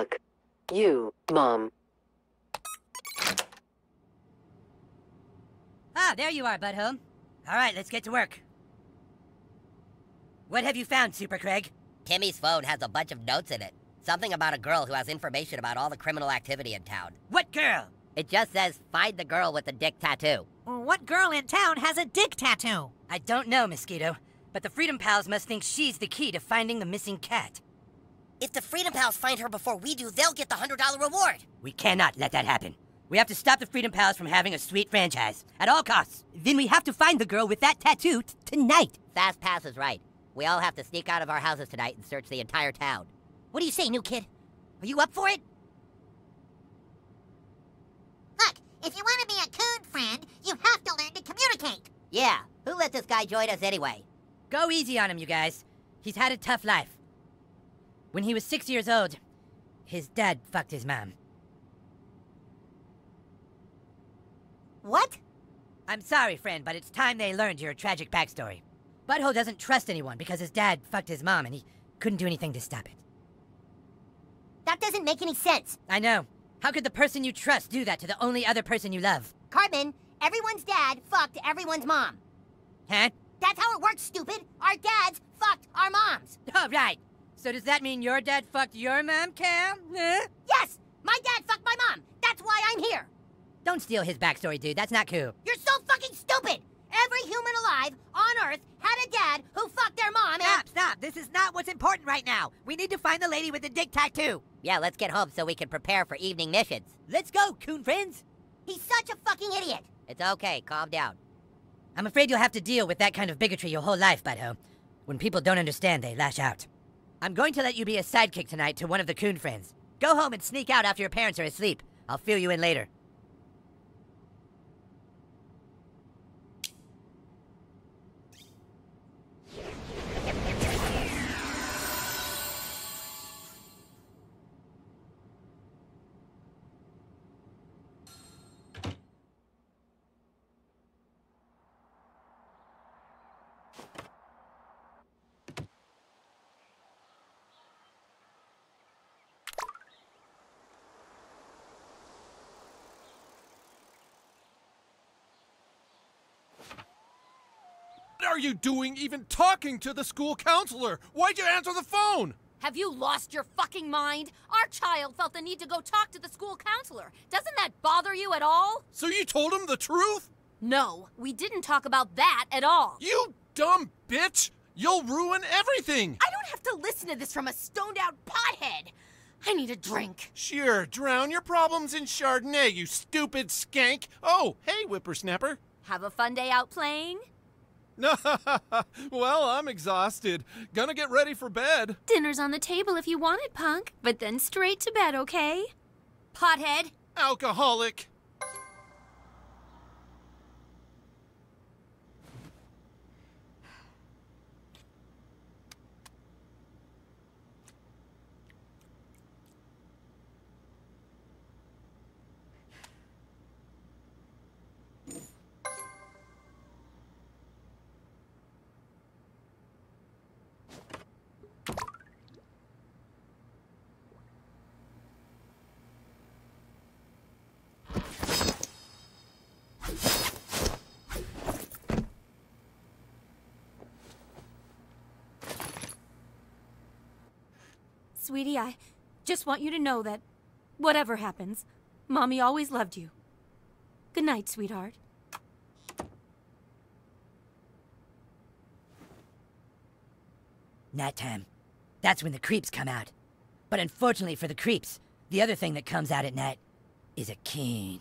Fuck. You, Mom. Ah, there you are, Butthole. All right, let's get to work. What have you found, Super Craig? Timmy's phone has a bunch of notes in it. Something about a girl who has information about all the criminal activity in town. What girl? It just says, find the girl with the dick tattoo. What girl in town has a dick tattoo? I don't know, Mosquito, but the Freedom Pals must think she's the key to finding the missing cat. If the Freedom Pals find her before we do, they'll get the $100 reward. We cannot let that happen. We have to stop the Freedom Pals from having a sweet franchise, at all costs. Then we have to find the girl with that tattoo t- tonight. Fast Pass is right. We all have to sneak out of our houses tonight and search the entire town. What do you say, new kid? Are you up for it? Look, if you want to be a coon friend, you have to learn to communicate. Yeah, who let this guy join us anyway? Go easy on him, you guys. He's had a tough life. When he was six years old, his dad fucked his mom. What? I'm sorry, friend, but it's time they learned your tragic backstory. Butthole doesn't trust anyone because his dad fucked his mom and he couldn't do anything to stop it. That doesn't make any sense. I know. How could the person you trust do that to the only other person you love? Cartman, everyone's dad fucked everyone's mom. Huh? That's how it works, stupid. Our dads fucked our moms. Oh, right. So does that mean your dad fucked your mom, Cam? Huh? Yes, my dad fucked my mom. That's why I'm here. Don't steal his backstory, dude. That's not cool. You're so fucking stupid. Every human alive on Earth had a dad who fucked their mom Stop, stop. This is not what's important right now. We need to find the lady with the dick tattoo. Yeah, let's get home so we can prepare for evening missions. Let's go, coon friends. He's such a fucking idiot. It's okay, calm down. I'm afraid you'll have to deal with that kind of bigotry your whole life, Butthole. When people don't understand, they lash out. I'm going to let you be a sidekick tonight to one of the coon friends. Go home and sneak out after your parents are asleep. I'll fill you in later. You doing even talking to the school counselor? Why'd you answer the phone? Have you lost your fucking mind? Our child felt the need to go talk to the school counselor. Doesn't that bother you at all? So you told him the truth? No, we didn't talk about that at all. You dumb bitch! You'll ruin everything! I don't have to listen to this from a stoned out pothead. I need a drink. Sure, drown your problems in Chardonnay, you stupid skank! Oh, hey, whippersnapper. Have a fun day out playing? well, I'm exhausted. Gonna get ready for bed. Dinner's on the table if you want it, punk. But then straight to bed, okay? Pothead. Alcoholic. Sweetie, I just want you to know that whatever happens, Mommy always loved you. Good night, sweetheart. Nighttime. That's when the creeps come out. But unfortunately for the creeps, the other thing that comes out at night is a king.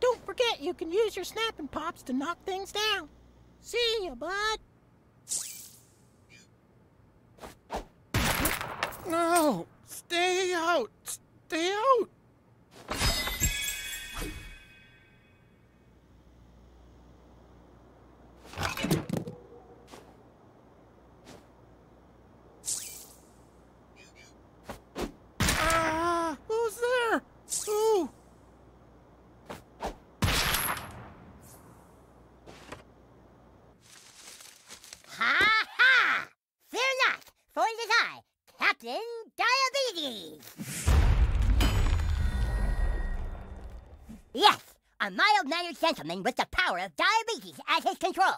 Don't forget you can use your snapping pops to knock things down. See ya, bud. No! Stay out! Stay out! A mild-mannered gentleman with the power of diabetes at his control.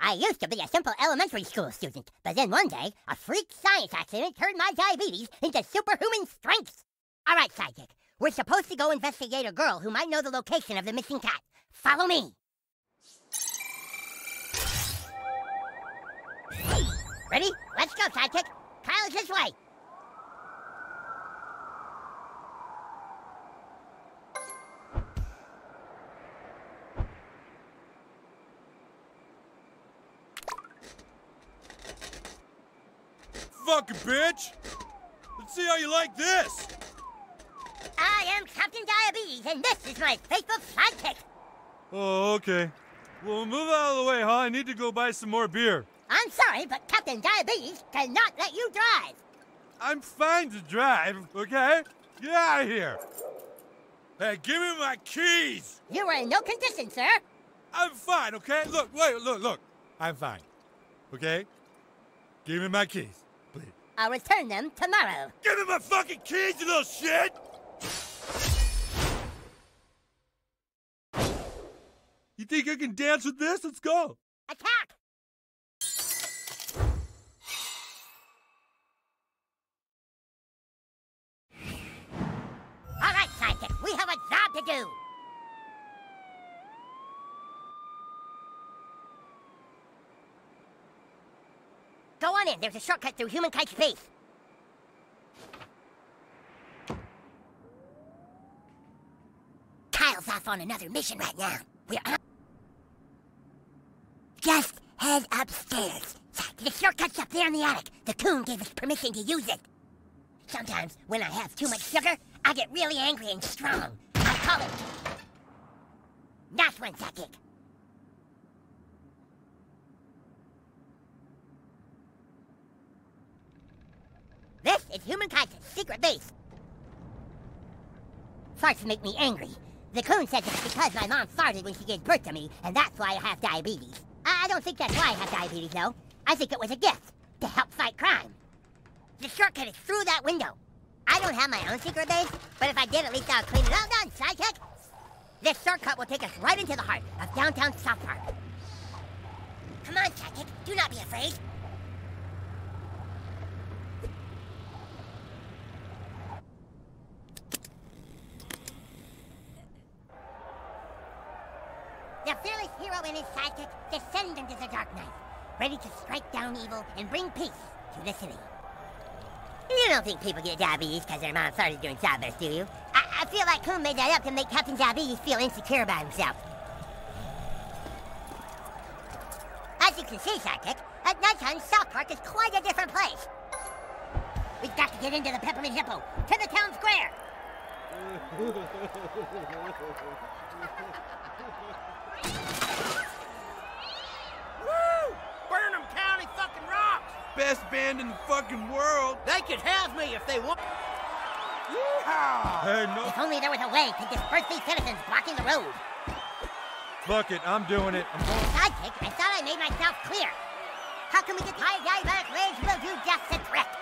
I used to be a simple elementary school student, but then one day, a freak science accident turned my diabetes into superhuman strength. All right, sidekick, we're supposed to go investigate a girl who might know the location of the missing cat. Follow me. Ready? Let's go, sidekick. Kyle's this way. Fucking bitch! Let's see how you like this! I am Captain Diabetes, and this is my faithful sidekick. Oh, okay. Well, move out of the way, huh? I need to go buy some more beer. I'm sorry, but Captain Diabetes cannot let you drive. I'm fine to drive, okay? Get out of here! Hey, give me my keys! You are in no condition, sir. I'm fine, okay? Look, wait, look, look. I'm fine. Okay? Give me my keys. I'll return them tomorrow. Give me my fucking keys, you little shit! You think I can dance with this? Let's go! Attack! There's a shortcut through Human Kite's base. Kyle's off on another mission right now. We're on. Just head upstairs. The shortcut's up there in the attic. The coon gave us permission to use it. Sometimes, when I have too much sugar, I get really angry and strong. I call it... Not one, Sidekick. This is Human Kite's secret base. Farts make me angry. The coon says it's because my mom farted when she gave birth to me, and that's why I have diabetes. I, don't think that's why I have diabetes, though. I think it was a gift to help fight crime. The shortcut is through that window. I don't have my own secret base, but if I did, at least I'll clean it all done, sidekick. This shortcut will take us right into the heart of downtown South Park. Come on, sidekick. Do not be afraid. The fearless hero his sidekick descend into the dark night, ready to strike down evil and bring peace to the city. You don't think people get diabetes because their mom started doing childbirth, do you? I, I feel like Coon made that up to make Captain Diabetes feel insecure about himself. As you can see, Sidekick, at nighttime, South Park is quite a different place. We've got to get into the Peppermint Hippo, to the town square. Best band in the fucking world! They could have me if they want. Hey, no. If only there was a way to disperse these citizens blocking the road. Fuck it, I'm doing it. I'm going. Sidekick, I thought I made myself clear. How can we get high diabetic rage will do just the trick?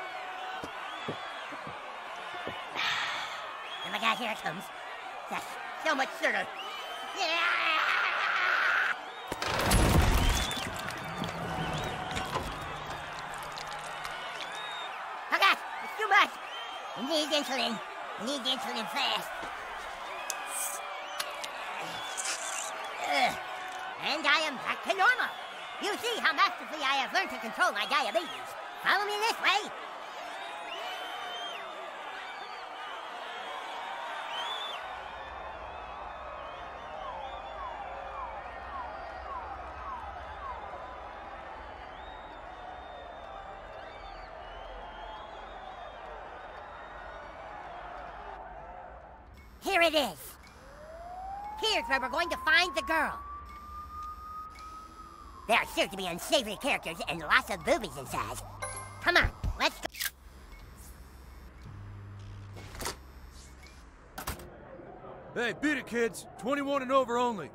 Oh my god, here it comes. That's so much sugar. Yeah! Oh god, it's too much. We need insulin. Need insulin fast. And I am back to normal. You see how masterfully I have learned to control my diabetes. Follow me this way. It is. Here's where we're going to find the girl. There are sure to be unsavory characters and lots of boobies inside. Come on, let's go. Hey, beat it, kids. 21 and over only.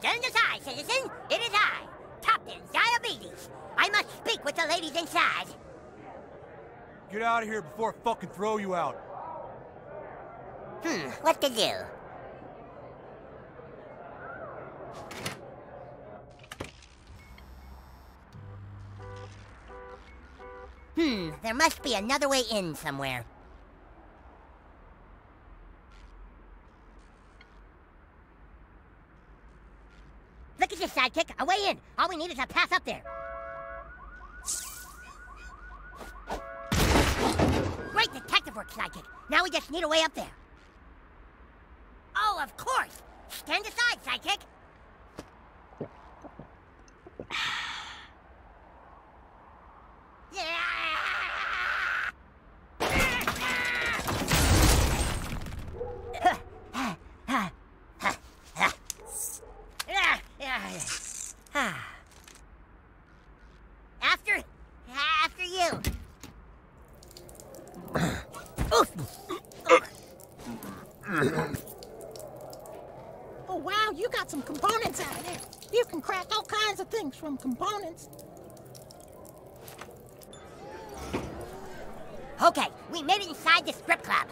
Stand aside, citizen. It is I, Captain Diabetes. I must speak with the ladies inside. Get out of here before I fucking throw you out. Hmm, what to do? Hmm, there must be another way in somewhere. Look at your sidekick, a way in. All we need is a path up there. Great detective work, sidekick. Now we just need a way up there. Oh, of course. Stand aside, sidekick. After, after you. Oh, wow, you got some components out there. You can crack all kinds of things from components. Okay, we made it inside the strip club.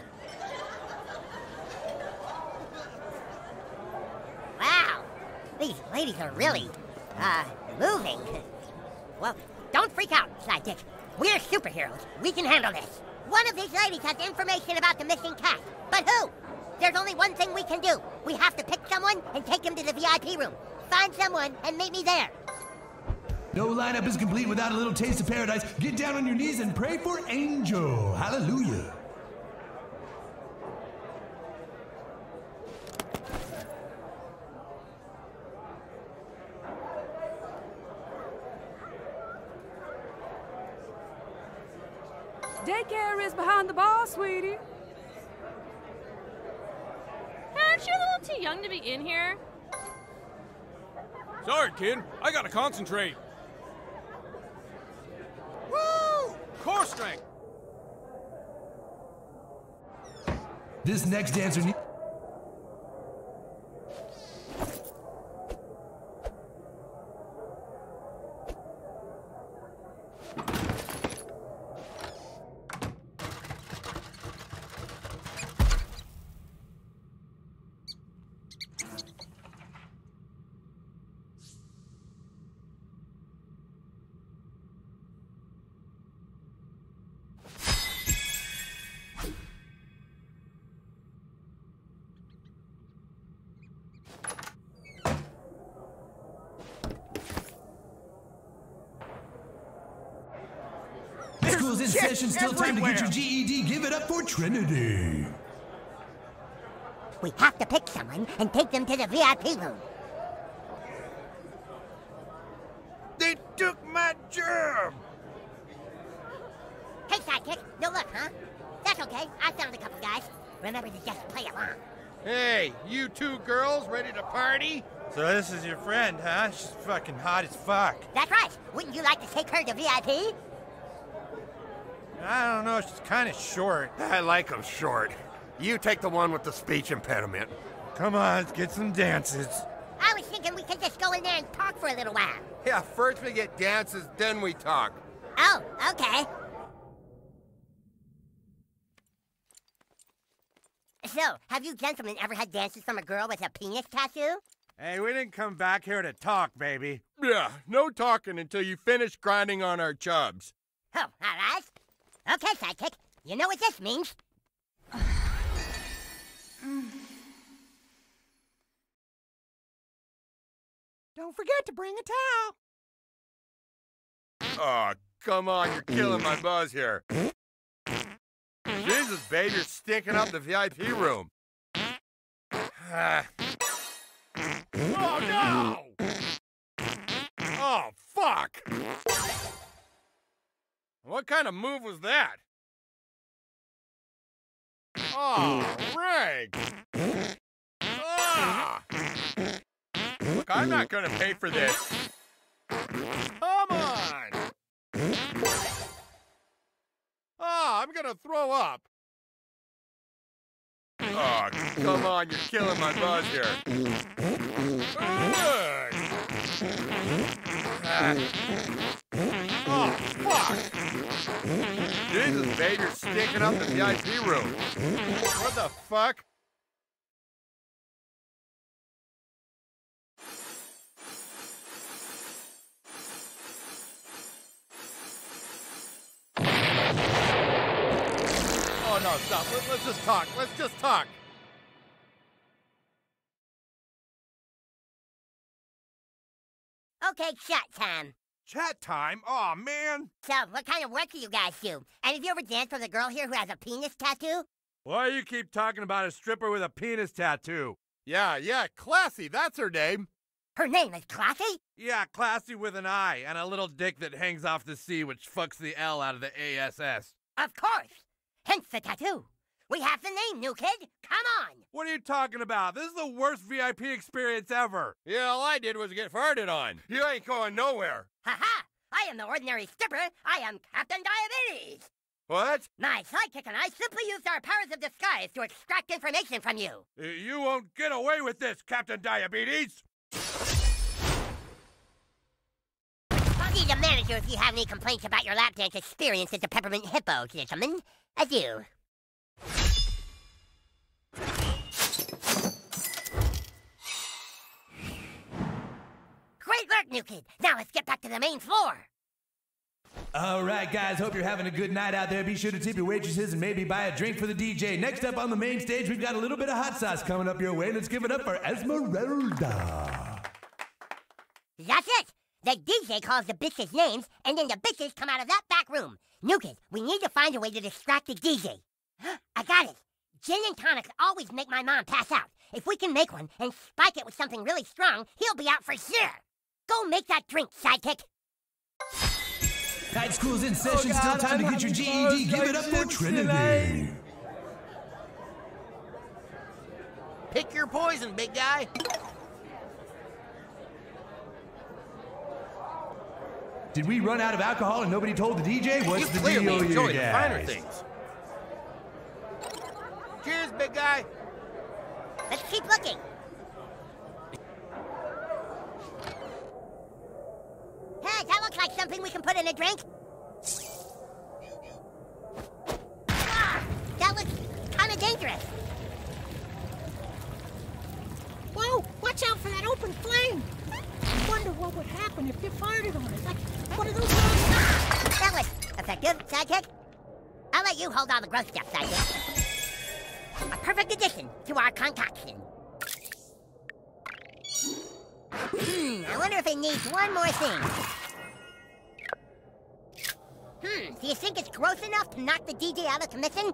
Wow, these ladies are really, uh, moving. Well, don't freak out, Sidekick. We're superheroes. We can handle this. One of these ladies has information about the missing cat. But who? There's only one thing we can do. We have to pick someone and take him to the VIP room. Find someone and meet me there. No lineup is complete without a little taste of paradise. Get down on your knees and pray for Angel. Hallelujah. Daycare is behind the bar, sweetie. Aren't you a little too young to be in here? Sorry, kid. I gotta concentrate. Strength. This next dancer needs. In session, still time to get your GED. Give it up for Trinity. We have to pick someone and take them to the VIP room. They took my job! Hey, Sidekick, no luck, huh? That's okay. I found a couple guys. Remember to just play along. Hey, you two girls ready to party? So this is your friend, huh? She's fucking hot as fuck. That's right. Wouldn't you like to take her to VIP? I don't know, she's kind of short. I like 'em short. You take the one with the speech impediment. Come on, let's get some dances. I was thinking we could just go in there and talk for a little while. Yeah, first we get dances, then we talk. Oh, okay. So, have you gentlemen ever had dances from a girl with a penis tattoo? Hey, we didn't come back here to talk, baby. Yeah, no talking until you finish grinding on our chubs. Oh, all right. Okay, Sidekick. You know what this means. Don't forget to bring a towel. Oh, come on, you're killing my buzz here. Jesus, babe, you're stinking up the VIP room. Oh, no! Oh, fuck! What kind of move was that? Oh, Frank! Ah! Look, I'm not gonna pay for this. Come on! Ah, I'm gonna throw up. Oh, come on, you're killing my buzz here. Ah. Fuck! Jesus, babe, you're stinking up the VIP room. What the fuck? Oh, no, stop. Let, let's just talk. Let's just talk. Okay, chat time. Chat time? Aw, man. So, what kind of work do you guys do? And have you ever danced with a girl here who has a penis tattoo? Why do you keep talking about a stripper with a penis tattoo? Yeah, yeah, classy. That's her name. Her name is Classi? Yeah, classy with an I and a little dick that hangs off the C, which fucks the L out of the ASS. Of course. Hence the tattoo. We have the name, new kid. Come on. What are you talking about? This is the worst VIP experience ever. Yeah, all I did was get farted on. You ain't going nowhere. Ha ha! I am the ordinary stripper. I am Captain Diabetes. What? My sidekick and I simply used our powers of disguise to extract information from you. You won't get away with this, Captain Diabetes. I'll be the manager if you have any complaints about your lap dance experience at the Peppermint Hippo, gentlemen. Adieu. Great work, new kid. Now let's get back to the main floor. All right, guys, hope you're having a good night out there. Be sure to tip your waitresses and maybe buy a drink for the DJ. Next up on the main stage, we've got a little bit of hot sauce coming up your way. Let's give it up for Esmeralda. That's it. The DJ calls the bitches names, and then the bitches come out of that back room. New kid, we need to find a way to distract the DJ. I got it. Gin and tonics always make my mom pass out. If we can make one and spike it with something really strong, he'll be out for sure. Go make that drink, sidekick. Night school's in session, still oh, time to get your GED. Give it up for Trinity. Pick your poison, big guy. Did we run out of alcohol and nobody told the DJ? What's you the clearly deal enjoy here, the finer things. Cheers, big guy. Let's keep looking. Hey, that looks like something we can put in a drink. Ah, that looks kind of dangerous. Whoa, watch out for that open flame. I wonder what would happen if you farted on it. Like one of those. That was effective, sidekick. I'll let you hold all the gross stuff, sidekick. A perfect addition to our concoction. Hmm, I wonder if it needs one more thing. Hmm, do you think it's gross enough to knock the DJ out of commission?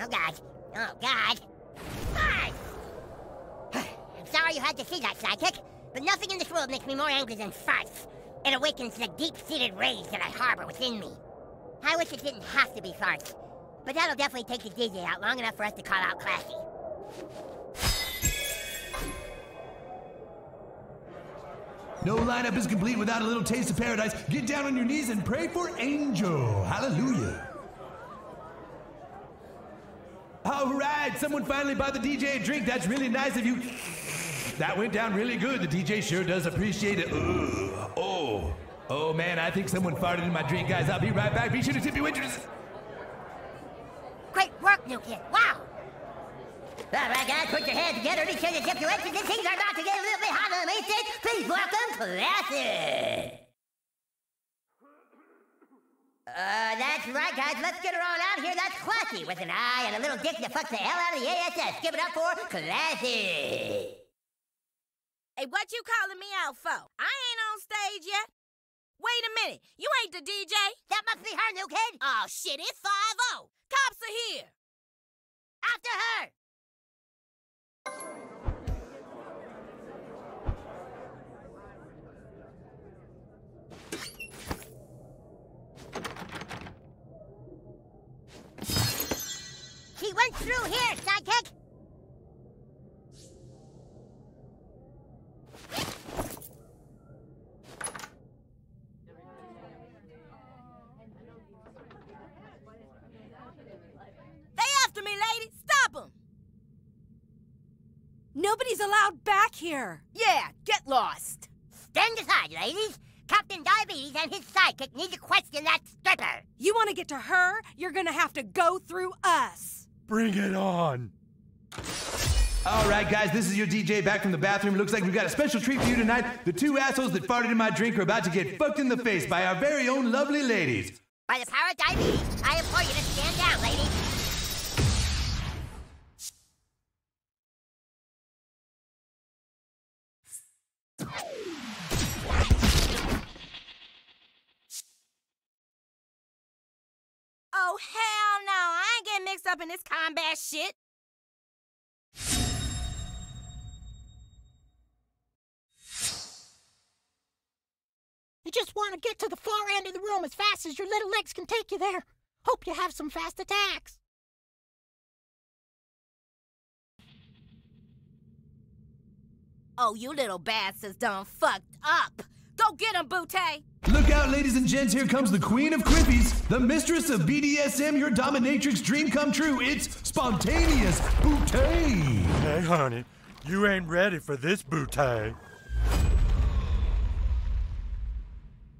Oh, God. Oh, God. Ah! I'm sorry you had to see that, sidekick, but nothing in this world makes me more angry than farts. It awakens the deep-seated rage that I harbor within me. I wish it didn't have to be farts, but that'll definitely take the DJ out long enough for us to call out Classi. No lineup is complete without a little taste of paradise. Get down on your knees and pray for Angel. Hallelujah. All right, someone finally bought the DJ a drink. That's really nice of you. That went down really good. The DJ sure does appreciate it. Ugh. Oh. Man, I think someone farted in my drink, guys. I'll be right back. Be sure to tip your waitresses. Great work, new kid. Wow. All right, guys, put your hands together. Be sure to tip your waitresses. Things are about to get a little bit hot on the main stage. Please welcome Classi. Uh, that's right, guys. Let's get her on out here. That's Classi with an eye and a little dick that fucks the hell out of the ASS. Give it up for Classi. Hey, what you calling me out for? I ain't on stage yet. Wait a minute, you ain't the DJ? That must be her, new kid. Oh shit, it's 5 -0. Cops are here. After her. She went through here, sidekick. They after me, lady. Stop them. Nobody's allowed back here. Yeah, get lost. Stand aside, ladies. Captain Diabetes and his sidekick need to question that stripper. You want to get to her? You're gonna have to go through us. Bring it on. All right, guys, this is your DJ back from the bathroom. Looks like we've got a special treat for you tonight. The two assholes that farted in my drink are about to get fucked in the face by our very own lovely ladies. By the power of diabetes, I implore you to stand down, lady. Oh, hell no. I ain't getting mixed up in this combat shit. You just want to get to the far end of the room as fast as your little legs can take you there. Hope you have some fast attacks. Oh, you little bastards done fucked up. Go get him, Butte. Look out, ladies and gents, here comes the queen of quippies, the mistress of BDSM, your dominatrix dream come true. It's spontaneous Bootay. Hey, honey, you ain't ready for this bootay.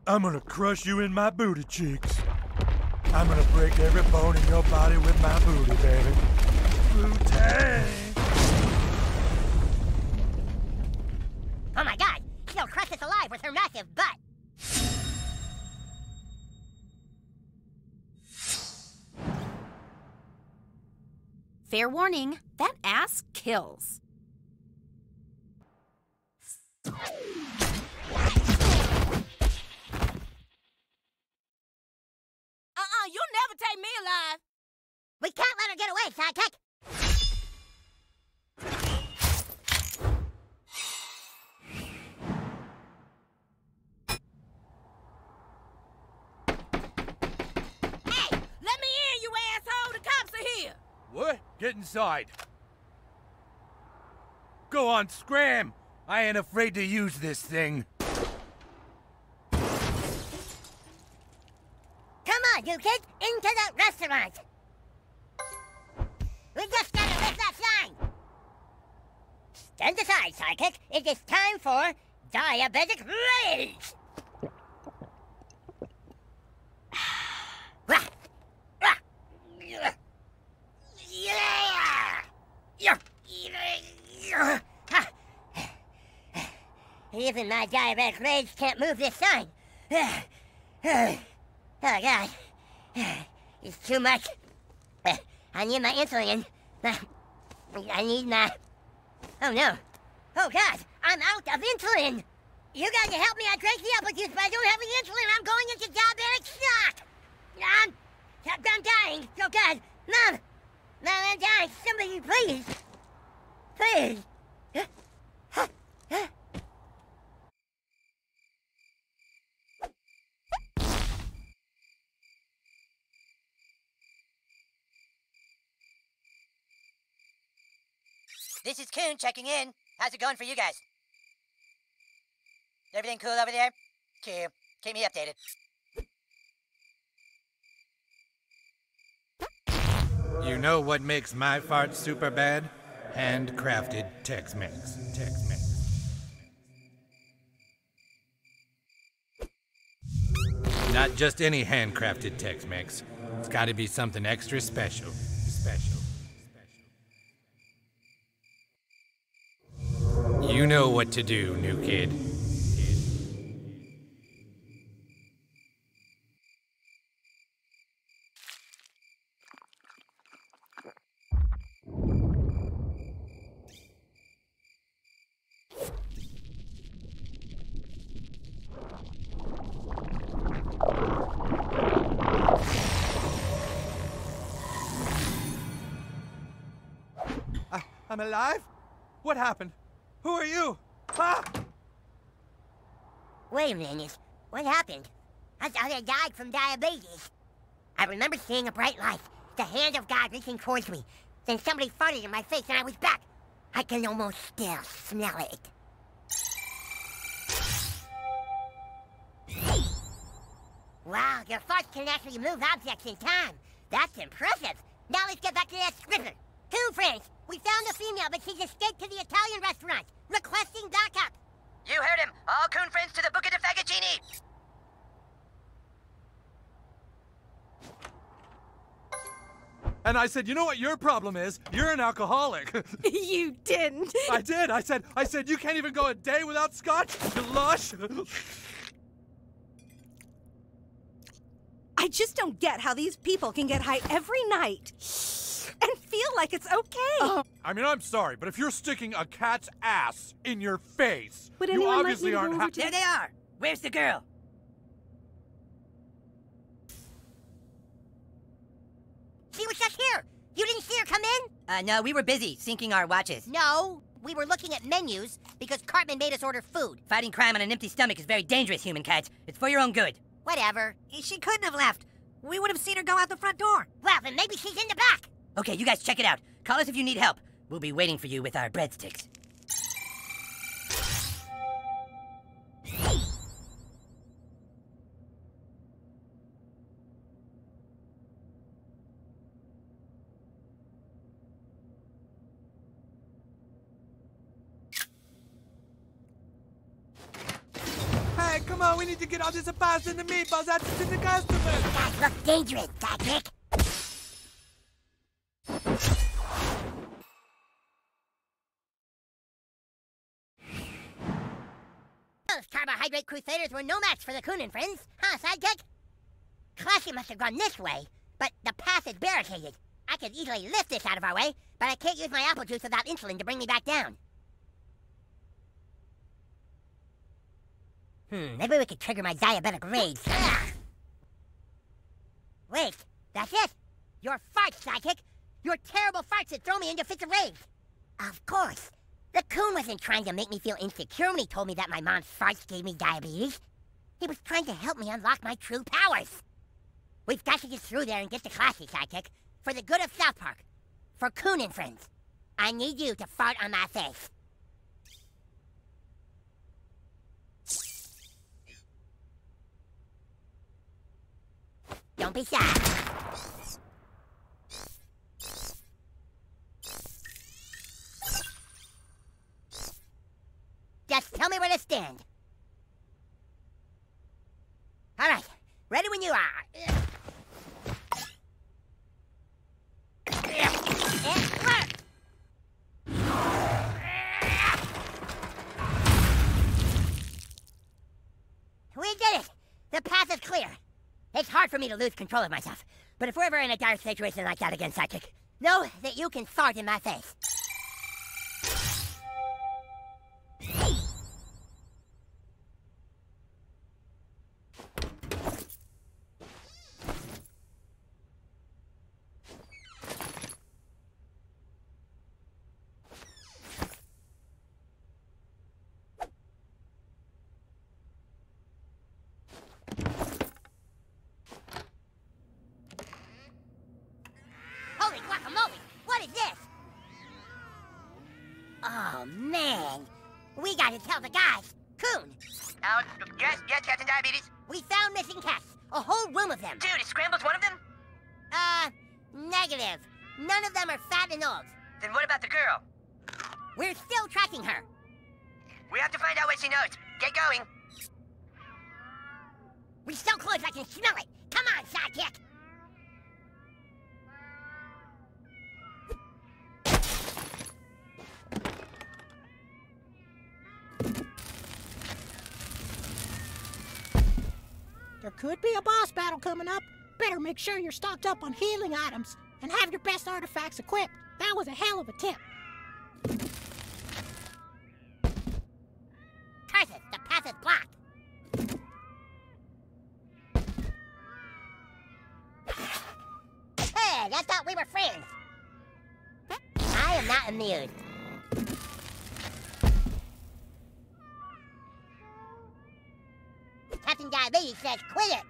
I'm gonna crush you in my booty cheeks. I'm gonna break every bone in your body with my booty, baby. Bootay. Her massive butt. Fair warning, that ass kills. Uh-uh, you'll never take me alive. We can't let her get away, sidekick. Asshole. The cops are here. What? Get inside. Go on, scram. I ain't afraid to use this thing. Come on, you kids, into the restaurant. We just gotta lift that sign. Stand aside, psychic. It is time for diabetic rage. Rah! Rah! Yeah! Yeah! Yeah! Ha! Even my diabetic rage can't move this sign. Oh, God. It's too much. I need my insulin. I need my... Oh, no. Oh, God. I'm out of insulin. You guys can help me. I drank the apple juice, but I don't have any insulin. I'm going into diabetic shock. I'm... I'm dying. Oh, God. Mom. Mom, I'm dying. Somebody, please. Please. This is Coon checking in. How's it going for you guys? Everything cool over there? Cool. Keep me updated. You know what makes my fart super bad? Handcrafted Tex-Mex. Tex-Mex. Not just any handcrafted Tex-Mex. It's got to be something extra special. Special. You know what to do, new kid. I'm alive? What happened? Who are you? Ah! Wait a minute. What happened? I thought I died from diabetes. I remember seeing a bright light, the hand of God reaching towards me. Then somebody farted in my face and I was back. I can almost still smell it. Wow, your farts can actually move objects in time. That's impressive. Now let's get back to that stripper. Two friends. We found a female, but she's escaped to the Italian restaurant, requesting backup. You heard him. All coon friends to the Buca de Fagaggini. And I said, you know what your problem is? You're an alcoholic. you didn't. I did. I said, I said, you can't even go a day without scotch. You lush. I I just don't get how these people can get high every night and feel like it's okay. I mean, I'm sorry, but if you're sticking a cat's ass in your face, Would you anyone like obviously me aren't over happy. to- There they are. Where's the girl? She was just here. You didn't see her come in? Uh, no, we were busy syncing our watches. No, we were looking at menus because Cartman made us order food. Fighting crime on an empty stomach is very dangerous, Human Kite. It's for your own good. Whatever. She couldn't have left. We would have seen her go out the front door. Well, then maybe she's in the back. Okay, you guys check it out. Call us if you need help. We'll be waiting for you with our breadsticks. Hey, come on, we need to get all this pasta and the meatballs out to the customers. That look dangerous, sidekick. Those carbohydrate crusaders were no match for the and friends, huh, sidekick? Classy must have gone this way, but the path is barricaded. I could easily lift this out of our way, but I can't use my apple juice without insulin to bring me back down. Hmm, maybe we could trigger my diabetic rage. Ah! Wait, that's it! Your farts, sidekick! Your terrible farts that throw me into fits of rage! Of course! The coon wasn't trying to make me feel insecure when he told me that my mom's farts gave me diabetes. He was trying to help me unlock my true powers. We've got to get through there and get to classy, sidekick. For the good of South Park. For Coon and friends. I need you to fart on my face. Don't be shy. Just tell me where to stand. All right, ready when you are. We did it! The path is clear. It's hard for me to lose control of myself, but if we're ever in a dire situation like that again, Psychic, know that you can fart in my face. Gotta tell the guys. Coon. Uh, yes, yes, Captain Diabetes. We found missing cats. A whole room of them. Dude, is Scrambles one of them? Uh, negative. None of them are fat and old. Then what about the girl? We're still tracking her. We have to find out what she knows. Get going. We're so close I can smell it. Come on, sidekick. Could be a boss battle coming up. Better make sure you're stocked up on healing items and have your best artifacts equipped. That was a hell of a tip. Tarsus, the path is blocked. Hey, I thought we were friends. I am not amused. Captain Diabetes says quit it.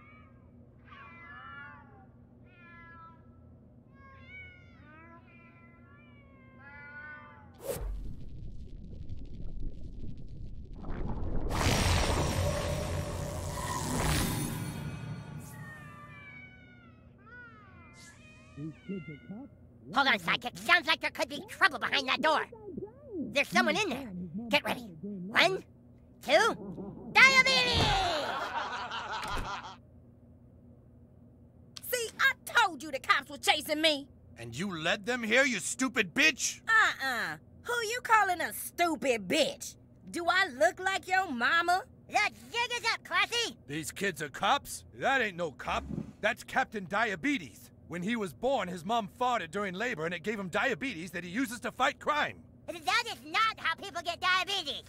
Hold on, Sidekick. Sounds like there could be trouble behind that door. There's someone in there. Get ready. One, two, diabetes! See, I told you the cops were chasing me. And you led them here, you stupid bitch? Uh-uh. Who you calling a stupid bitch? Do I look like your mama? The jig is up, Classi! These kids are cops? That ain't no cop. That's Captain Diabetes. When he was born, his mom farted during labor and it gave him diabetes that he uses to fight crime. That is not how people get diabetes.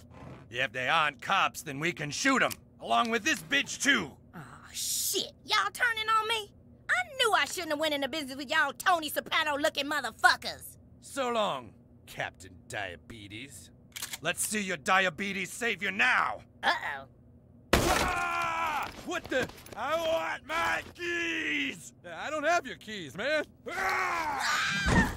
If they aren't cops, then we can shoot them, along with this bitch too. Oh, shit. Y'all turning on me? I knew I shouldn't have went into business with y'all Tony Soprano-looking motherfuckers. So long, Captain Diabetes. Let's see your diabetes savior now. Uh-oh. Ah! What the? I want my keys! I don't have your keys, man. Ah!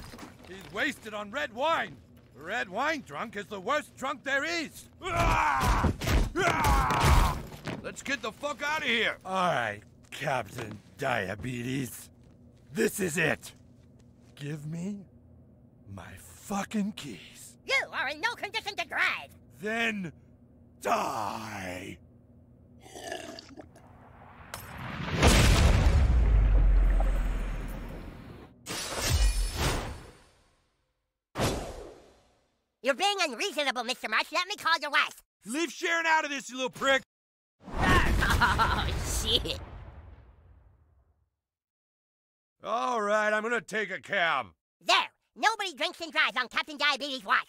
He's wasted on red wine. Red wine drunk is the worst drunk there is. Ah! Ah! Let's get the fuck out of here. All right, Captain Diabetes. This is it. Give me my fucking keys. You are in no condition to drive. Then die. You're being unreasonable, Mr. Marsh. Let me call your wife. Leave Sharon out of this, you little prick. oh, shit. All right, I'm gonna take a cab. There. Nobody drinks and drives on Captain Diabetes' watch.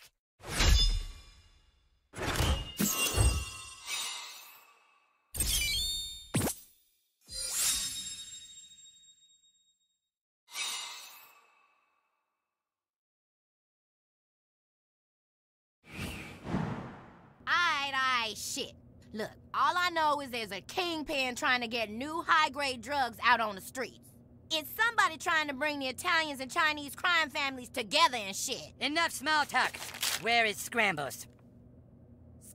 Shit. Look, all I know is there's a kingpin trying to get new high-grade drugs out on the streets. It's somebody trying to bring the Italians and Chinese crime families together and shit. Enough small talk. Where is Scrambles?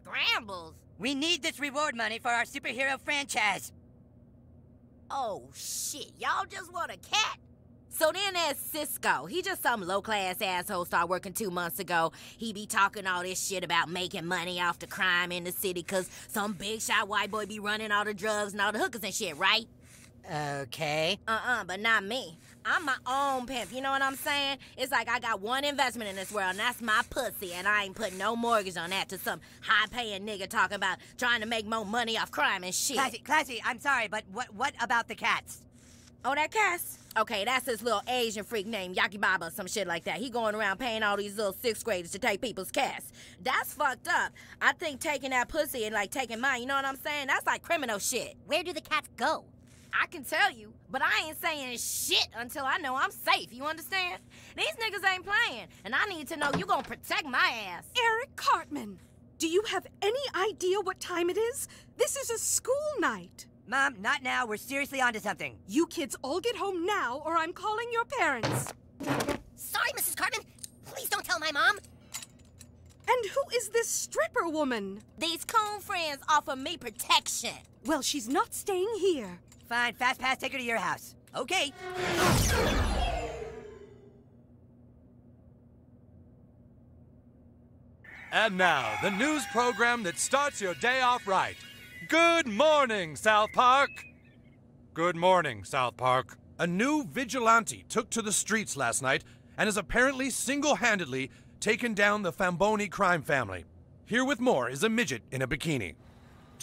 Scrambles? We need this reward money for our superhero franchise. Oh, shit. Y'all just want a cat? So then there's Cisco. He just some low-class asshole started working two months ago. He be talking all this shit about making money off the crime in the city because some big shot white boy be running all the drugs and all the hookers and shit, right? Okay. Uh-uh, but not me. I'm my own pimp, you know what I'm saying? It's like I got one investment in this world, and that's my pussy, and I ain't putting no mortgage on that to some high-paying nigga talking about trying to make more money off crime and shit. Classi, Classi, I'm sorry, but what what about the cats? Oh, that Cass? Okay, that's this little Asian freak named Yaki Baba or some shit like that. He going around paying all these little sixth graders to take people's cats. That's fucked up. I think taking that pussy and like taking mine, you know what I'm saying? That's like criminal shit. Where do the cats go? I can tell you, but I ain't saying shit until I know I'm safe, you understand? These niggas ain't playing, and I need to know you gonna protect my ass. Eric Cartman, do you have any idea what time it is? This is a school night. Mom, not now. We're seriously onto something. You kids all get home now, or I'm calling your parents. Sorry, Mrs. Cartman. Please don't tell my mom. And who is this stripper woman? These coon friends offer me protection. Well, she's not staying here. Fine, fast pass, take her to your house. Okay. And now, the news program that starts your day off right. Good morning, South Park! Good morning, South Park. A new vigilante took to the streets last night and has apparently single handedly taken down the Famboni crime family. Here with more is a midget in a bikini.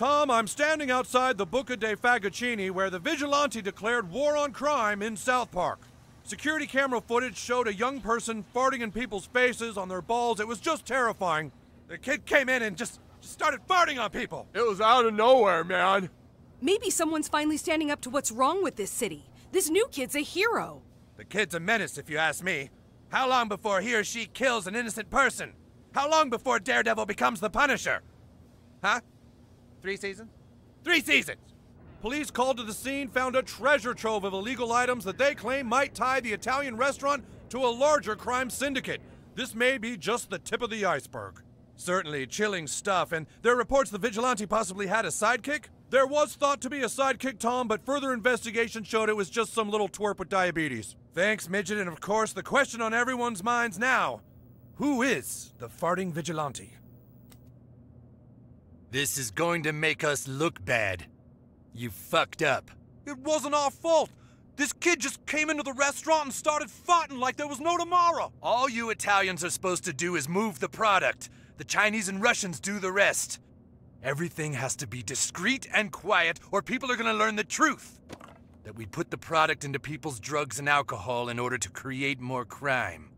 Tom, I'm standing outside the Buca de Fagocini where the vigilante declared war on crime in South Park. Security camera footage showed a young person farting in people's faces on their balls. It was just terrifying. The kid came in and just, just started farting on people. It was out of nowhere, man. Maybe someone's finally standing up to what's wrong with this city. This new kid's a hero. The kid's a menace, if you ask me. How long before he or she kills an innocent person? How long before Daredevil becomes the Punisher? Huh? Three seasons? Three seasons! Police called to the scene found a treasure trove of illegal items that they claim might tie the Italian restaurant to a larger crime syndicate. This may be just the tip of the iceberg. Certainly chilling stuff, and there are reports the vigilante possibly had a sidekick. There was thought to be a sidekick, Tom, but further investigation showed it was just some little twerp with diabetes. Thanks, Midget, and of course, the question on everyone's minds now who is the farting vigilante? This is going to make us look bad. You fucked up. It wasn't our fault. This kid just came into the restaurant and started farting like there was no tomorrow. All you Italians are supposed to do is move the product. The Chinese and Russians do the rest. Everything has to be discreet and quiet, or people are gonna learn the truth. that we put the product into people's drugs and alcohol in order to create more crime.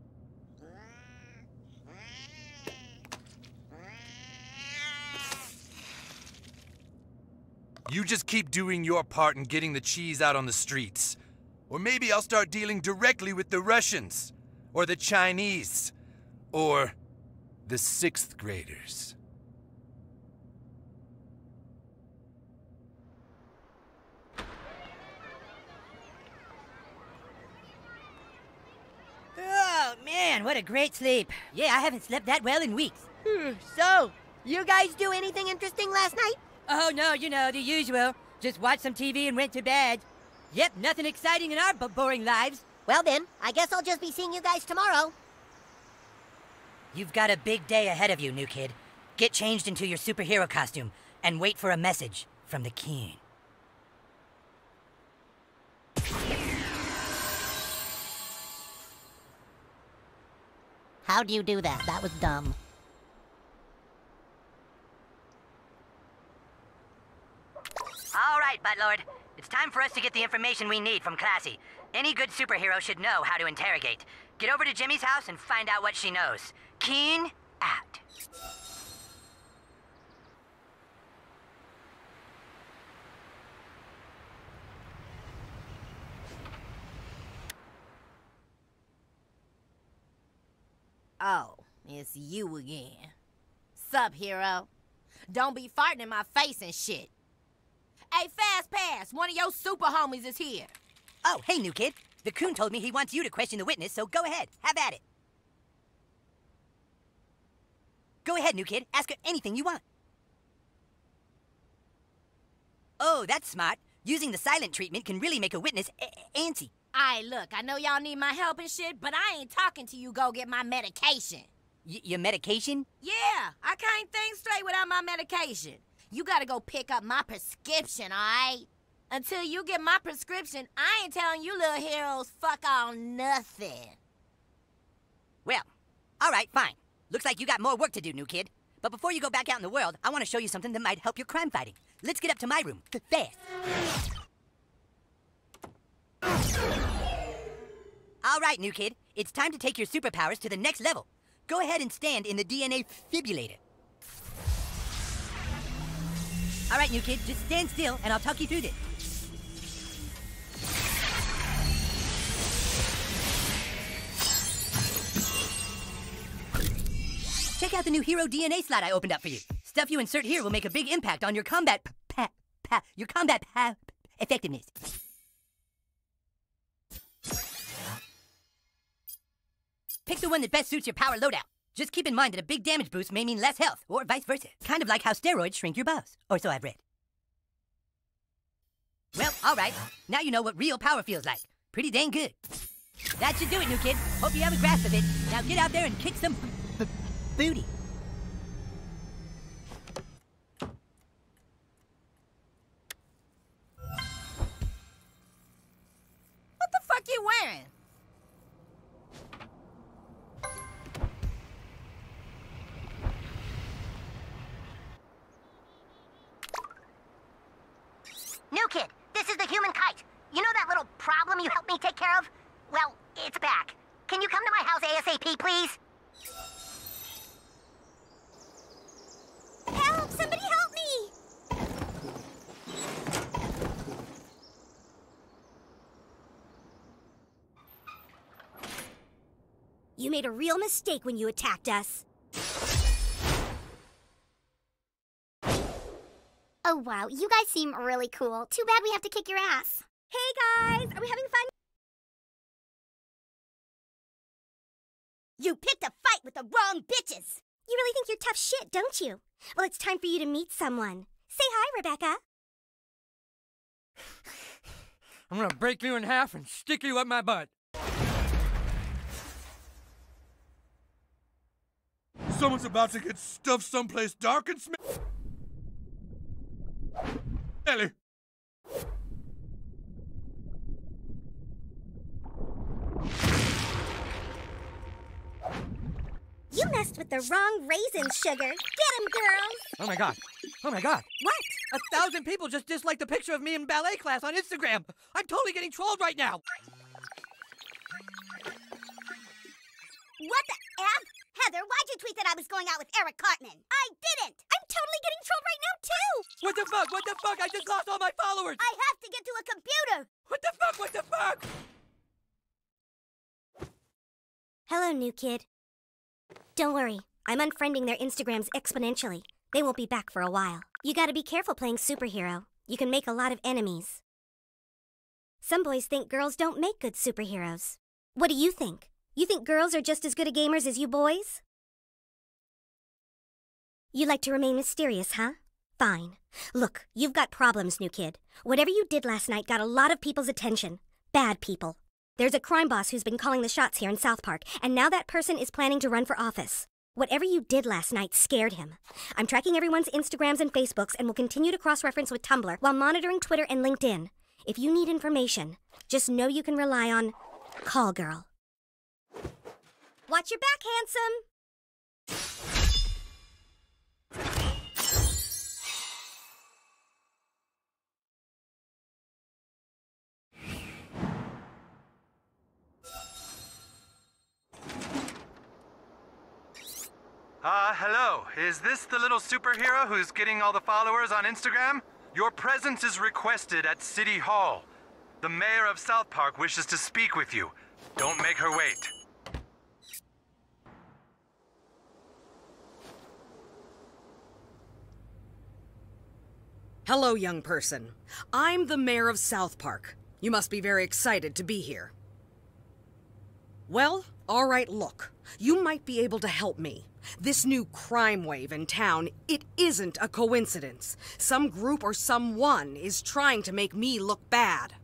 You just keep doing your part in getting the cheese out on the streets. Or maybe I'll start dealing directly with the Russians, or the Chinese, or the sixth graders. Oh, man, what a great sleep. Yeah, I haven't slept that well in weeks. Hmm, so, you guys do anything interesting last night? Oh, no, you know, the usual. Just watched some TV and went to bed. Yep, nothing exciting in our b- boring lives. Well then, I guess I'll just be seeing you guys tomorrow. You've got a big day ahead of you, new kid. Get changed into your superhero costume and wait for a message from the king. How do you do that? That was dumb. All right, Buttlord. It's time for us to get the information we need from Classi. Any good superhero should know how to interrogate. Get over to Jimmy's house and find out what she knows. Keen out. Oh, it's you again. Sup, hero? Don't be farting in my face and shit. Hey, Fast Pass, one of your super homies is here. Oh, hey, new kid. The coon told me he wants you to question the witness, so go ahead. Have at it. Go ahead, new kid. Ask her anything you want. Oh, that's smart. Using the silent treatment can really make a witness a- antsy. Aye, look, I know y'all need my help and shit, but I ain't talking to you go get my medication. Y- your medication? Yeah, I can't think straight without my medication. You gotta go pick up my prescription, alright? Until you get my prescription, I ain't telling you little heroes fuck all nothing. Well, all right, fine. Looks like you got more work to do, new kid. But before you go back out in the world, I want to show you something that might help your crime fighting. Let's get up to my room. Fast. All right, new kid. It's time to take your superpowers to the next level. Go ahead and stand in the DNA fibrillator. All right, new kid, just stand still and I'll talk you through this. Check out the new Hero DNA slot I opened up for you. Stuff you insert here will make a big impact on your combat pa- your combat pa- effectiveness. Pick the one that best suits your power loadout. Just keep in mind that a big damage boost may mean less health, or vice versa. Kind of like how steroids shrink your balls, or so I've read. Well, all right. Now you know what real power feels like. Pretty dang good. That should do it, new kid. Hope you have a grasp of it. Now get out there and kick some booty. What the fuck you wearing? New kid, this is the human kite. You know that little problem you helped me take care of? Well, it's back. Can you come to my house ASAP, please? Help! Somebody help me! You made a real mistake when you attacked us. Oh wow, you guys seem really cool. Too bad we have to kick your ass. Hey guys, are we having fun? You picked a fight with the wrong bitches! You really think you're tough shit, don't you? Well, it's time for you to meet someone. Say hi, Rebecca. I'm gonna break you in half and stick you up my butt. Someone's about to get stuffed someplace dark and smelly. Ellie. You messed with the wrong raisin, Sugar. Get him, girls! Oh my god. Oh my god. What? A thousand people just disliked the picture of me in ballet class on Instagram. I'm totally getting trolled right now. What the F? Heather, why'd you tweet that I was going out with Eric Cartman? I didn't! I'm totally getting trolled right now, too! What the fuck? What the fuck? I just lost all my followers. I have to get to a computer! What the fuck? What the fuck? Hello, new kid. Don't worry, I'm unfriending their Instagrams exponentially. They won't be back for a while. You gotta be careful playing superhero. You can make a lot of enemies. Some boys think girls don't make good superheroes. What do you think? You think girls are just as good at gamers as you boys? You like to remain mysterious, huh? Fine. Look, you've got problems, new kid. Whatever you did last night got a lot of people's attention. Bad people. There's a crime boss who's been calling the shots here in South Park, and now that person is planning to run for office. Whatever you did last night scared him. I'm tracking everyone's Instagrams and Facebooks and will continue to cross reference with Tumblr while monitoring Twitter and LinkedIn. If you need information, just know you can rely on Call Girl. Watch your back, handsome! Ah, uh, hello. Is this the little superhero who's getting all the followers on Instagram? Your presence is requested at City Hall. The mayor of South Park wishes to speak with you. Don't make her wait. Hello, young person. I'm the mayor of South Park. You must be very excited to be here. Well, all right, look. You might be able to help me. This new crime wave in town, it isn't a coincidence. Some group or someone is trying to make me look bad.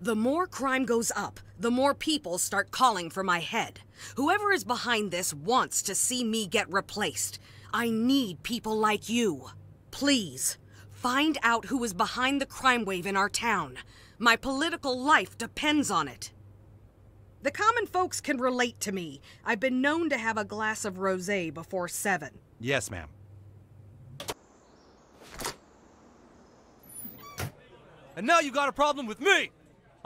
The more crime goes up, the more people start calling for my head. Whoever is behind this wants to see me get replaced. I need people like you. Please, find out who is behind the crime wave in our town. My political life depends on it. The common folks can relate to me. I've been known to have a glass of rosé before seven. Yes, ma'am. And now you got a problem with me!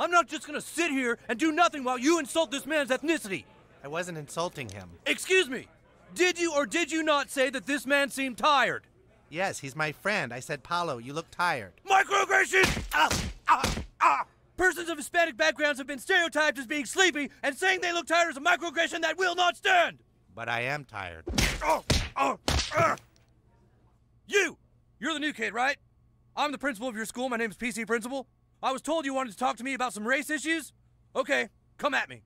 I'm not just gonna sit here and do nothing while you insult this man's ethnicity! I wasn't insulting him. Excuse me! Did you or did you not say that this man seemed tired? Yes, he's my friend. I said, Paulo, you look tired. Microaggression! Ah, ah, ah! Persons of Hispanic backgrounds have been stereotyped as being sleepy, and saying they look tired is a microaggression that will not stand! But I am tired. Oh, oh, ah. You! You're the new kid, right? I'm the principal of your school. My name's PC Principal. I was told you wanted to talk to me about some race issues? Okay, come at me.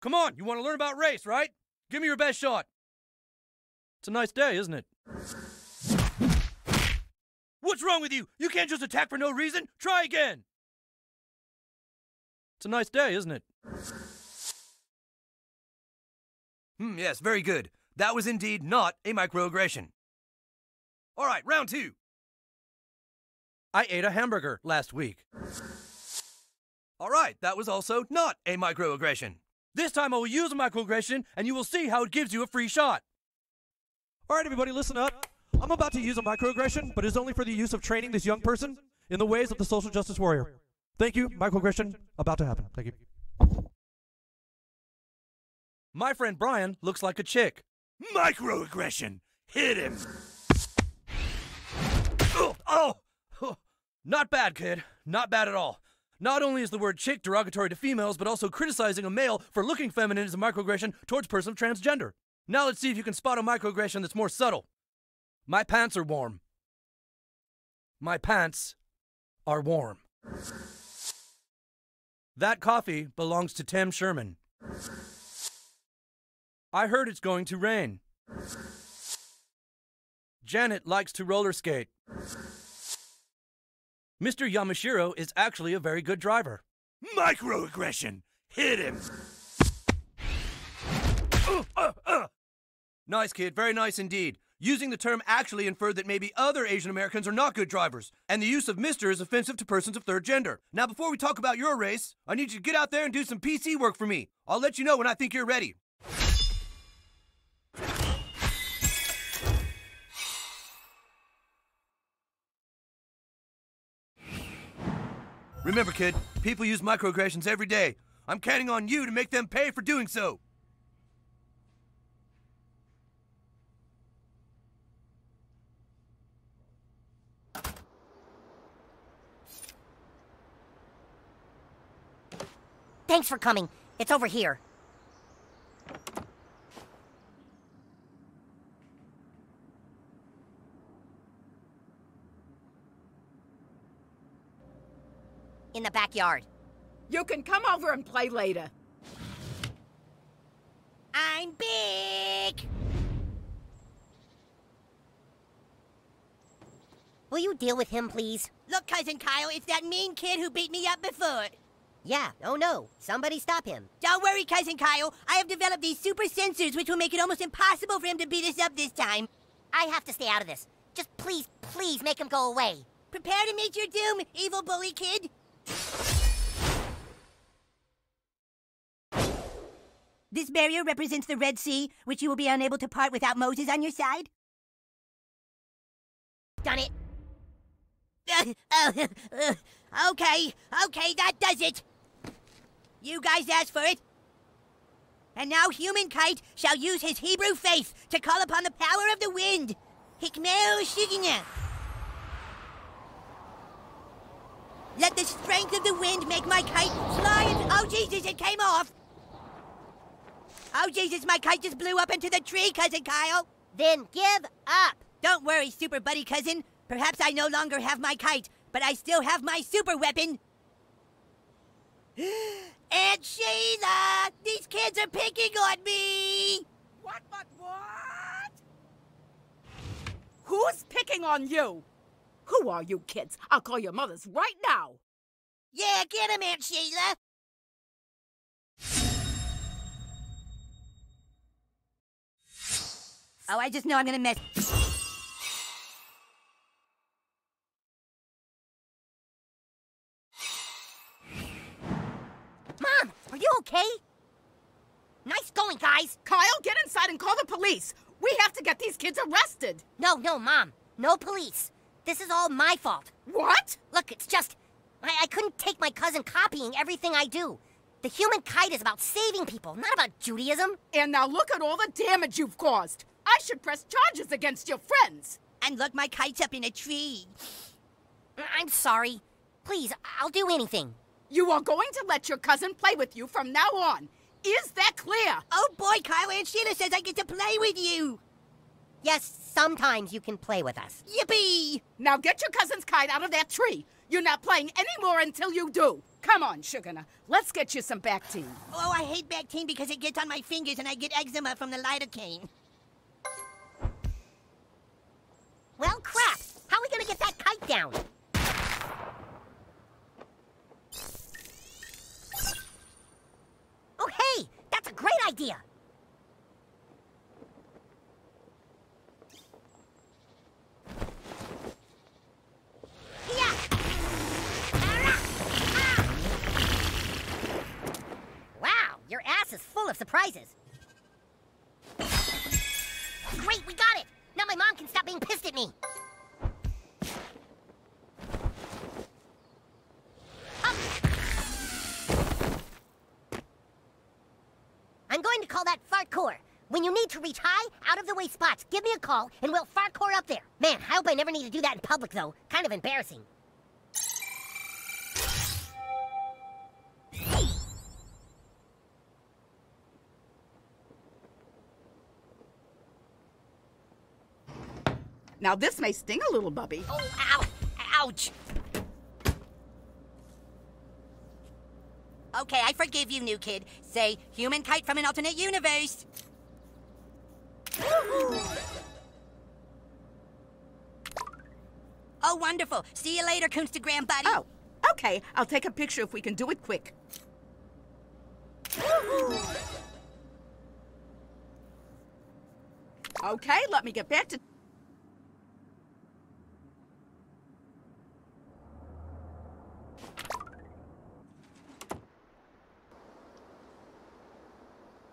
Come on, you want to learn about race, right? Give me your best shot. It's a nice day, isn't it? What's wrong with you? You can't just attack for no reason. Try again. It's a nice day, isn't it? Hmm, yes, very good. That was indeed not a microaggression. All right, round two. I ate a hamburger last week. All right, that was also not a microaggression. This time I will use a microaggression and you will see how it gives you a free shot. All right, everybody, listen up. I'm about to use a microaggression, but it's only for the use of training this young person in the ways of the social justice warrior. Thank you. Microaggression about to happen. Thank you. My friend Brian looks like a chick. Microaggression. Hit him. Oh, oh, oh. Not bad, kid. Not bad at all. Not only is the word chick derogatory to females, but also criticizing a male for looking feminine is a microaggression towards person of transgender. Now let's see if you can spot a microaggression that's more subtle. My pants are warm. My pants are warm. That coffee belongs to Tim Sherman. I heard it's going to rain. Janet likes to roller skate. Mr. Yamashiro is actually a very good driver. Microaggression. Hit him. Uh, uh, uh. Nice, kid. Very nice indeed. Using the term actually inferred that maybe other Asian Americans are not good drivers, and the use of Mr. is offensive to persons of third gender. Now, before we talk about your race, I need you to get out there and do some PC work for me. I'll let you know when I think you're ready. Remember, kid, people use microaggressions every day. I'm counting on you to make them pay for doing so. Thanks for coming. It's over here. Backyard. You can come over and play later. I'm big! Will you deal with him, please? Look, Cousin Kyle, it's that mean kid who beat me up before. Yeah, oh no. Somebody stop him. Don't worry, Cousin Kyle. I have developed these super sensors which will make it almost impossible for him to beat us up this time. I have to stay out of this. Just please, please make him go away. Prepare to meet your doom, evil bully kid. This barrier represents the Red Sea, which you will be unable to part without Moses on your side. Done it. okay, okay, that does it. You guys asked for it. And now Human Kite shall use his Hebrew faith to call upon the power of the wind. Hikmeo Shigina. Let the strength of the wind make my kite fly and... Oh, Jesus, it came off! Oh, Jesus, my kite just blew up into the tree, Cousin Kyle! Then give up! Don't worry, Super Buddy Cousin. Perhaps I no longer have my kite, but I still have my super weapon. Aunt Sheila! These kids are picking on me! What, what, what? Who's picking on you? Who are you kids? I'll call your mothers right now. Yeah, get him, Aunt Sheila! Oh, I just know I'm gonna miss. Mom, are you okay? Nice going, guys. Kyle, get inside and call the police. We have to get these kids arrested. No, no, Mom. No police. This is all my fault. What? Look, it's just. I, I couldn't take my cousin copying everything I do. The human kite is about saving people, not about Judaism. And now look at all the damage you've caused. I should press charges against your friends. And look, my kite's up in a tree. I'm sorry. Please, I'll do anything. You are going to let your cousin play with you from now on. Is that clear? Oh boy, Kyle, Aunt Sheila says I get to play with you. Yes, sometimes you can play with us. Yippee! Now get your cousin's kite out of that tree. You're not playing anymore until you do. Come on, Sugarna. Let's get you some Bactine. Oh, I hate Bactine because it gets on my fingers and I get eczema from the lidocaine. Well, crap. How are we gonna get that kite down? Oh, hey! That's a great idea! Wow, ass is full of surprises. Great, we got it! Now my mom can stop being pissed at me. Up. I'm going to call that Fartkour. When you need to reach high, out of the way spots, give me a call and we'll Fartkour up there. Man, I hope I never need to do that in public though. Kind of embarrassing. Now this may sting a little, Bubby. Oh, ow! Ouch! Okay, I forgive you, new kid. Say, human kite from an alternate universe. oh, wonderful. See you later, Coonstagram buddy. Oh, okay. I'll take a picture if we can do it quick. Okay, let me get back to.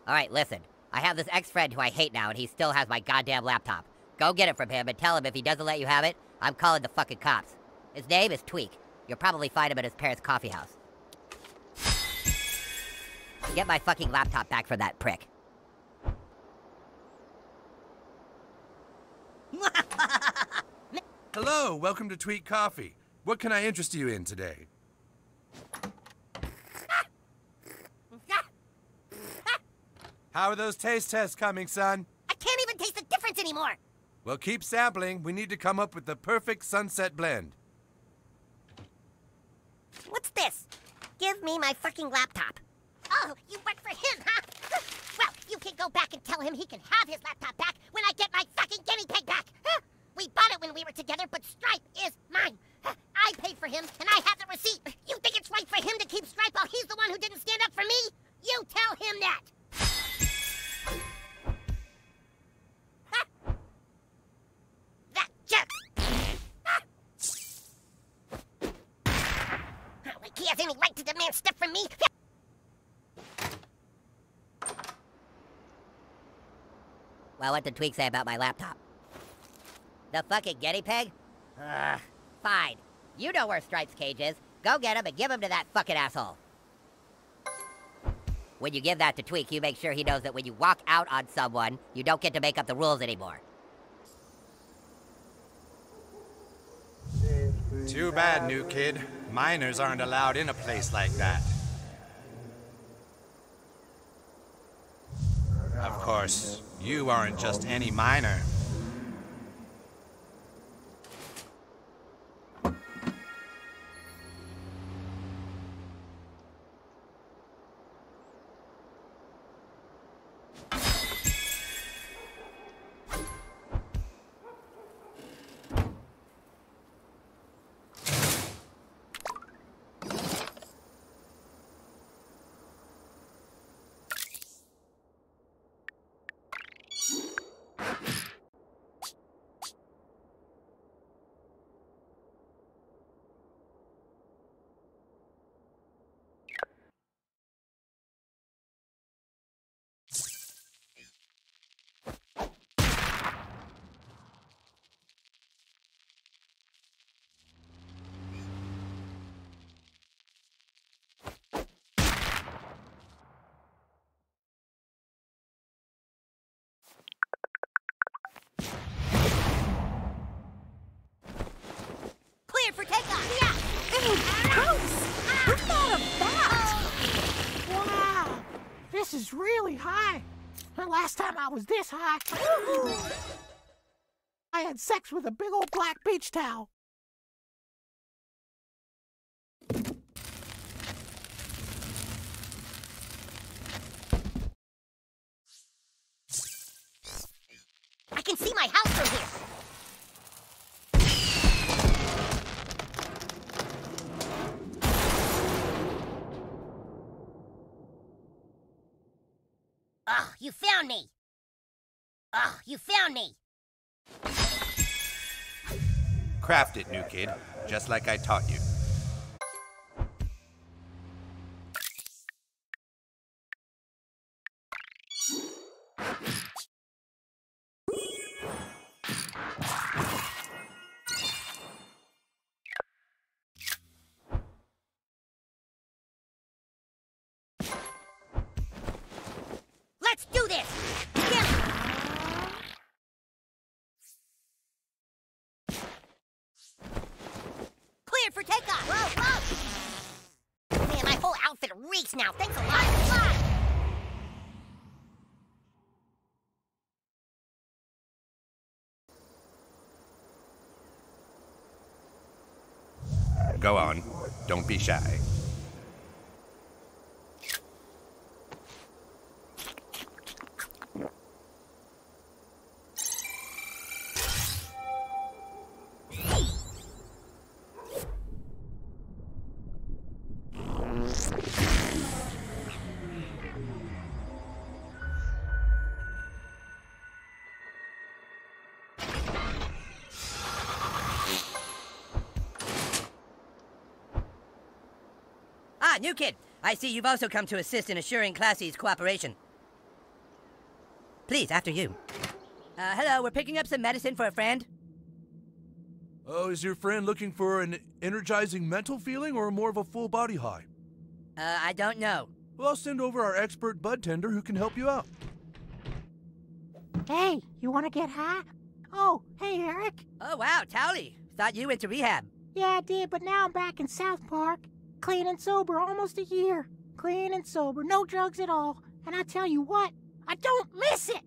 All right, listen. I have this ex-friend who I hate now, and he still has my goddamn laptop. Go get it from him and tell him if he doesn't let you have it, I'm calling the fucking cops. His name is Tweek. You'll probably find him at his parents' coffee house. Get my fucking laptop back from that prick. Hello, welcome to Tweek Coffee. What can I interest you in today? How are those taste tests coming, son? I can't even taste the difference anymore. Well, keep sampling. We need to come up with the perfect sunset blend. What's this? Give me my fucking laptop. Oh, you work for him, huh? Well, you can go back and tell him he can have his laptop back when I get my fucking guinea pig back. Huh? We bought it when we were together, but Stripe is mine. I paid for him, and I have the receipt. You think what did Tweek say about my laptop? The fucking guinea pig? Ugh. Fine. You know where Stripe's cage is. Go get him and give him to that fucking asshole. When you give that to Tweek, you make sure he knows that when you walk out on someone, you don't get to make up the rules anymore. Too bad, new kid. Minors aren't allowed in a place like that. Of course, you aren't just any minor. Is really high. The last time I was this high, I had sex with a big old black beach towel. You found me. Craft it, new kid, just like I taught you. Shy. New kid, I see you've also come to assist in assuring Classi's cooperation. Please, after you. Uh, hello, we're picking up some medicine for a friend. Oh, is your friend looking for an energizing mental feeling or more of a full body high? Uh, I don't know. Well, I'll send over our expert bud tender who can help you out. Hey, you want to get high? Oh, hey, Eric. Oh, wow, Towelie. Thought you went to rehab. Yeah, I did, but now I'm back in South Park. Clean and sober almost a year. Clean and sober, no drugs at all. And I tell you what, I don't miss it.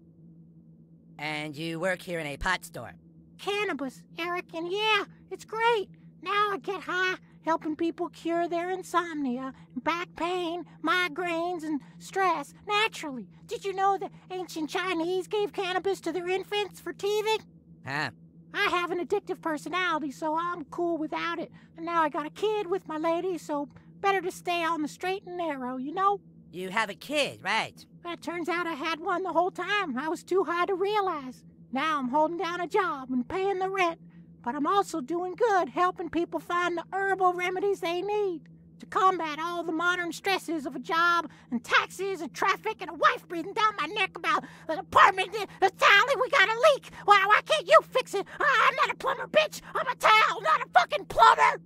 And you work here in a pot store. Cannabis, Eric, and yeah, it's great. Now I get high, helping people cure their insomnia, back pain, migraines, and stress naturally. Did you know the ancient Chinese gave cannabis to their infants for teething? Huh. I have an addictive personality, so I'm cool without it. And now I got a kid with my lady, so better to stay on the straight and narrow, you know? You have a kid, right? It turns out I had one the whole time. I was too high to realize. Now I'm holding down a job and paying the rent, but I'm also doing good helping people find the herbal remedies they need to combat all the modern stresses of a job and taxes and traffic and a wife breathing down my neck about an apartment. Uh, Towelie, we got a leak. Why, why can't you fix it? I'm not a plumber, bitch. I'm a towel, not a fucking plumber.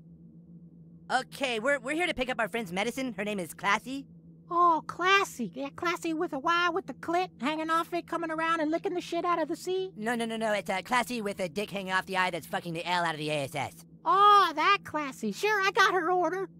Okay, we're, we're here to pick up our friend's medicine. Her name is Classi. Oh, classy. Yeah, classy with a Y with the clit hanging off it, coming around and licking the shit out of the sea. No, no, no, no. It's uh, Classy with a dick hanging off the eye that's fucking the L out of the ASS. Oh, that classy. Sure, I got her order.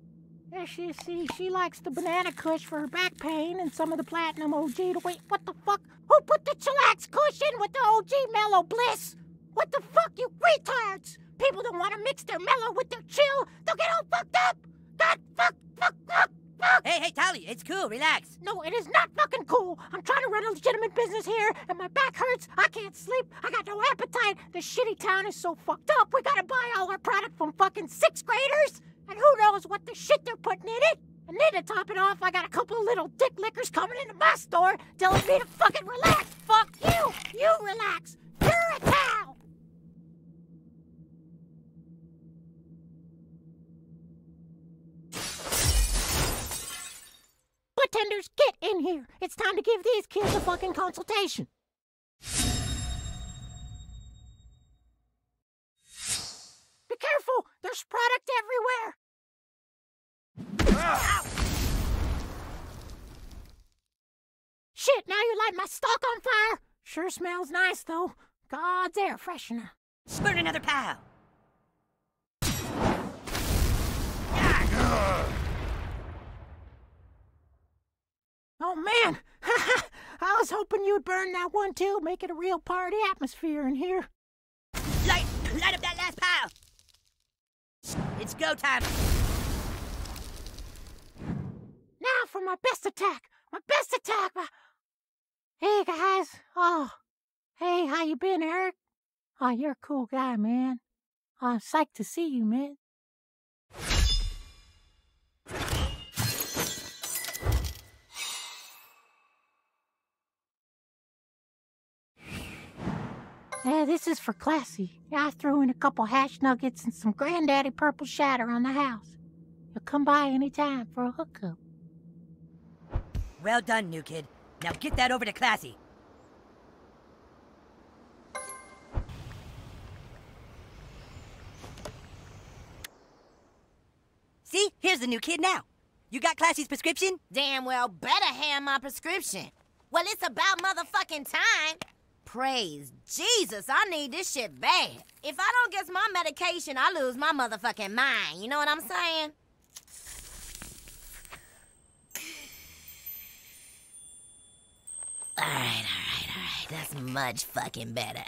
Yeah, she see she likes the banana kush for her back pain and some of the platinum OG to wait. What the fuck? Who put the chillax cushion with the OG mellow bliss? What the fuck, you retards? People don't want to mix their mellow with their chill. They'll get all fucked up. God, fuck, fuck, fuck, fuck. Hey, hey, Towelie, it's cool. Relax. No, it is not fucking cool. I'm trying to run a legitimate business here, and my back hurts. I can't sleep. I got no appetite. The shitty town is so fucked up. We gotta buy all our product from fucking sixth graders. And who knows what the shit they're putting in it? And then to top it off, I got a couple of little dick lickers coming into my store telling me to fucking relax. Fuck you. You relax. You're a towel. Pretenders, get in here. It's time to give these kids a fucking consultation. Be careful! There's product everywhere! Shit, now you light my stock on fire! Sure smells nice, though. God's air freshener. Burn another pile. Oh, man! I was hoping you'd burn that one, too. Make it a real party atmosphere in here. Light, light up that. It's go time. Now for my best attack! My best attack! My... Hey, guys! Oh, hey, how you been, Eric? Oh, you're a cool guy, man. I'm psyched to see you, man. Yeah, eh, this is for Classi. I threw in a couple hash nuggets and some granddaddy purple shatter on the house. You'll come by any time for a hookup. Well done, new kid. Now get that over to Classi. See? Here's the new kid now. You got Classi's prescription? Damn well better hand my prescription. Well, it's about motherfucking time. Praise Jesus, I need this shit bad. If I don't get my medication, I lose my motherfucking mind. You know what I'm saying? All right, all right, all right. That's much fucking better.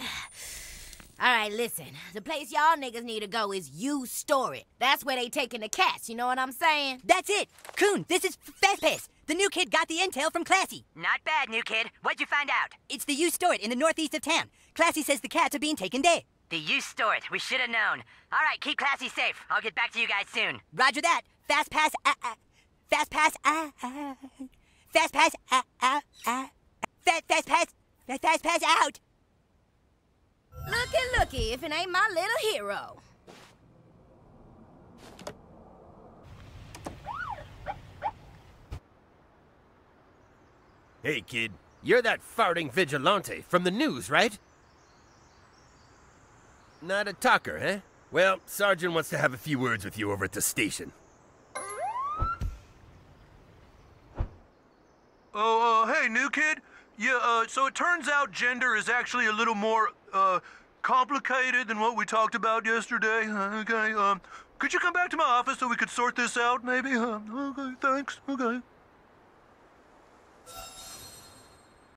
All right, listen. The place y'all niggas need to go is you store it. That's where they taking the cats. You know what I'm saying? That's it. Coon, this is Fast Pass. The new kid got the intel from Classi. Not bad, new kid. What'd you find out? It's the U-Stor-It in the northeast of town. Classi says the cats are being taken there. The U-Stor-It. We should have known. All right, keep Classi safe. I'll get back to you guys soon. Roger that. Fast pass. Ah, ah. Fast pass. Ah, ah. Fast pass. Ah, ah, ah. Fast, fast pass. Fast, fast pass out. Looky, looky, if it ain't my little hero. Hey, kid. You're that farting vigilante from the news, right? Not a talker, eh? Well, Sergeant wants to have a few words with you over at the station. Oh, uh, hey, new kid. Yeah, uh, so it turns out gender is actually a little more, uh, complicated than what we talked about yesterday. Okay, um, could you come back to my office so we could sort this out, maybe? Uh, okay, thanks. Okay.